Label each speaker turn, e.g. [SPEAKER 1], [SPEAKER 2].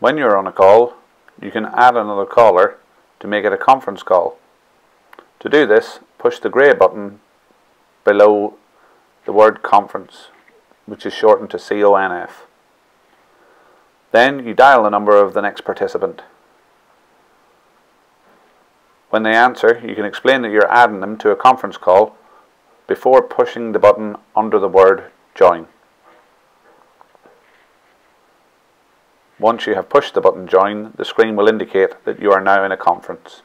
[SPEAKER 1] When you're on a call, you can add another caller to make it a conference call. To do this, push the grey button below the word conference, which is shortened to CONF. Then you dial the number of the next participant. When they answer, you can explain that you're adding them to a conference call before pushing the button under the word join. Once you have pushed the button join, the screen will indicate that you are now in a conference.